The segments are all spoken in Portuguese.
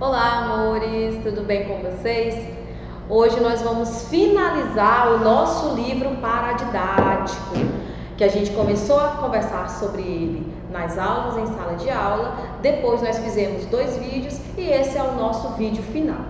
Olá, amores, tudo bem com vocês? Hoje nós vamos finalizar o nosso livro paradidático, que a gente começou a conversar sobre ele nas aulas, em sala de aula, depois nós fizemos dois vídeos e esse é o nosso vídeo final.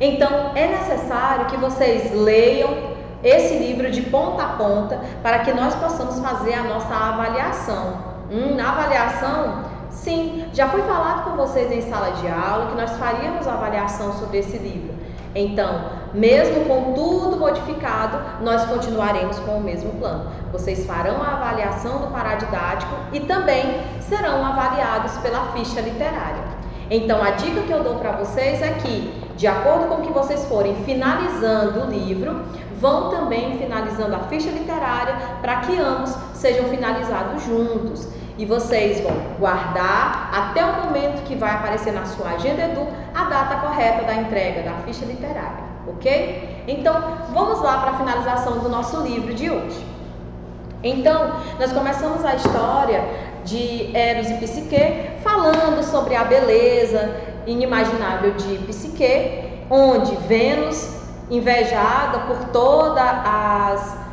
Então, é necessário que vocês leiam esse livro de ponta a ponta para que nós possamos fazer a nossa avaliação Hum, na avaliação, sim, já foi falado com vocês em sala de aula que nós faríamos avaliação sobre esse livro. Então, mesmo com tudo modificado, nós continuaremos com o mesmo plano. Vocês farão a avaliação do paradidático e também serão avaliados pela ficha literária. Então, a dica que eu dou para vocês é que, de acordo com o que vocês forem finalizando o livro, vão também finalizando a ficha literária para que ambos sejam finalizados juntos. E vocês vão guardar até o momento que vai aparecer na sua agenda Edu a data correta da entrega da ficha literária, ok? Então, vamos lá para a finalização do nosso livro de hoje. Então, nós começamos a história de Eros e Psique falando sobre a beleza inimaginável de Psique, onde Vênus, invejada por todas as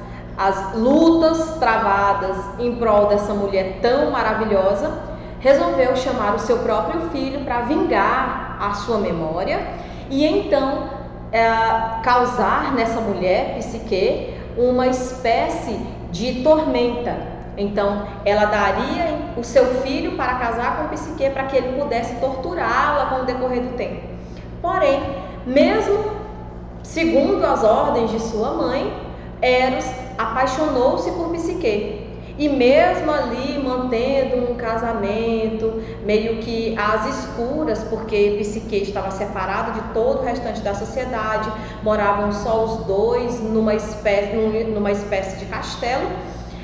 as lutas travadas em prol dessa mulher tão maravilhosa, resolveu chamar o seu próprio filho para vingar a sua memória e então é, causar nessa mulher, Psique, uma espécie de tormenta. Então, ela daria o seu filho para casar com Psique para que ele pudesse torturá-la com o decorrer do tempo. Porém, mesmo segundo as ordens de sua mãe, Eros apaixonou-se por Psique. E mesmo ali mantendo um casamento meio que às escuras, porque Psique estava separado de todo o restante da sociedade, moravam só os dois numa espécie, numa espécie de castelo.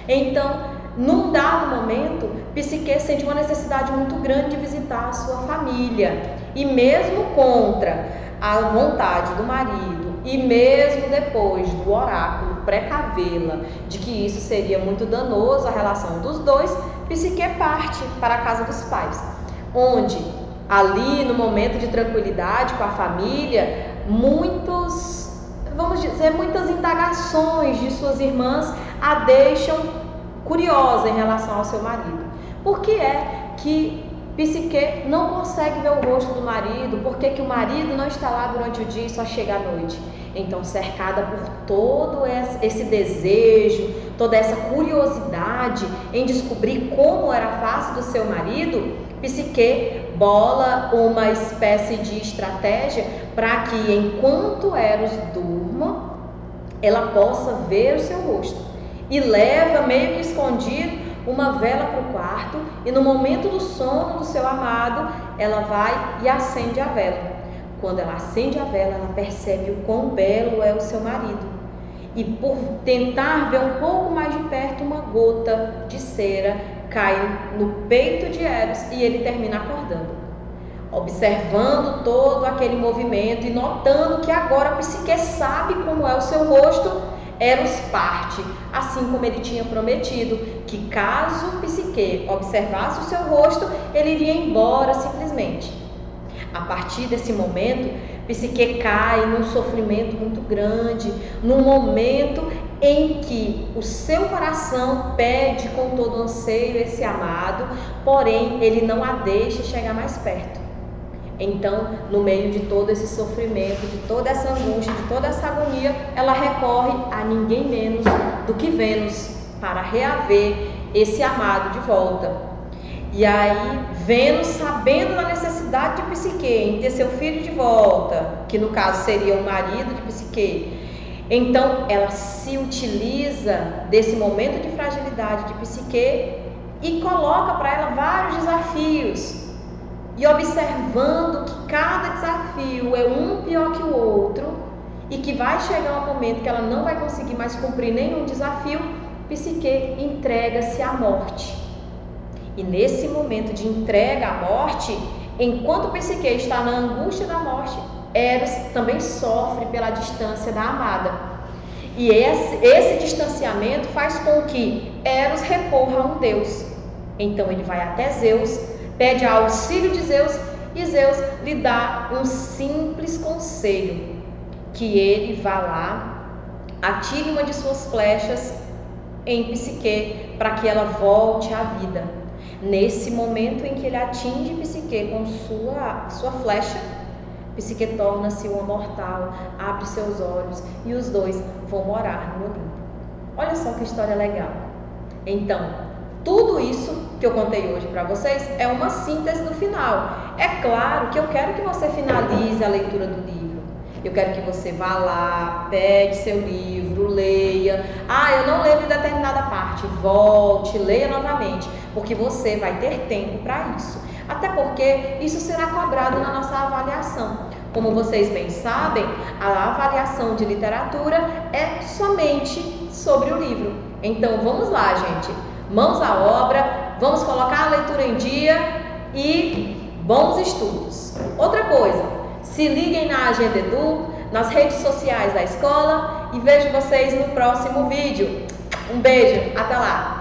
Então, num dado momento, Psique sente uma necessidade muito grande de visitar a sua família. E mesmo contra a vontade do marido, e mesmo depois do oráculo precavê-la de que isso seria muito danoso à relação dos dois, Psique parte para a casa dos pais, onde ali no momento de tranquilidade com a família, muitos, vamos dizer, muitas indagações de suas irmãs a deixam curiosa em relação ao seu marido. Por que é que Psique não consegue ver o rosto do marido? Por que, que o marido não está lá durante o dia e só chega à noite? Então, cercada por todo esse desejo, toda essa curiosidade em descobrir como era a face do seu marido, Psique bola uma espécie de estratégia para que, enquanto Eros durma, ela possa ver o seu rosto. E leva, meio que escondido, uma vela para o quarto e no momento do sono do seu amado, ela vai e acende a vela. Quando ela acende a vela, ela percebe o quão belo é o seu marido. E por tentar ver um pouco mais de perto, uma gota de cera cai no peito de Eros e ele termina acordando. Observando todo aquele movimento e notando que agora psique sabe como é o seu rosto, Eros parte, assim como ele tinha prometido, que caso Psique observasse o seu rosto, ele iria embora simplesmente. A partir desse momento, Psique cai num sofrimento muito grande, num momento em que o seu coração pede com todo anseio esse amado, porém ele não a deixa chegar mais perto. Então, no meio de todo esse sofrimento, de toda essa angústia, de toda essa agonia, ela recorre a ninguém menos do que Vênus para reaver esse amado de volta. E aí, Vênus, sabendo da necessidade de Psique em ter seu filho de volta, que no caso seria o marido de Psique, então ela se utiliza desse momento de fragilidade de Psique e coloca para ela vários desafios. E observando que cada desafio é um pior que o outro e que vai chegar um momento que ela não vai conseguir mais cumprir nenhum desafio, Psique entrega-se à morte. E nesse momento de entrega à morte, enquanto Psique está na angústia da morte, Eros também sofre pela distância da amada. E esse, esse distanciamento faz com que Eros recorra a um Deus. Então ele vai até Zeus, pede auxílio de Zeus e Zeus lhe dá um simples conselho: que ele vá lá, atire uma de suas flechas em Psique para que ela volte à vida. Nesse momento em que ele atinge Psique com sua, sua flecha, Psique torna-se uma mortal, abre seus olhos e os dois vão morar no Olimpo. Olha só que história legal. Então, tudo isso que eu contei hoje para vocês é uma síntese no final. É claro que eu quero que você finalize a leitura do livro. Eu quero que você vá lá, pegue seu livro, leia. Ah, eu não lembro determinada parte. Volte, leia novamente, porque você vai ter tempo para isso. Até porque isso será cobrado na nossa avaliação. Como vocês bem sabem, a avaliação de literatura é somente sobre o livro. Então vamos lá, gente. Mãos à obra, vamos colocar a leitura em dia e bons estudos. Outra coisa, se liguem na Agenda Edu, nas redes sociais da escola e vejo vocês no próximo vídeo. Um beijo, até lá!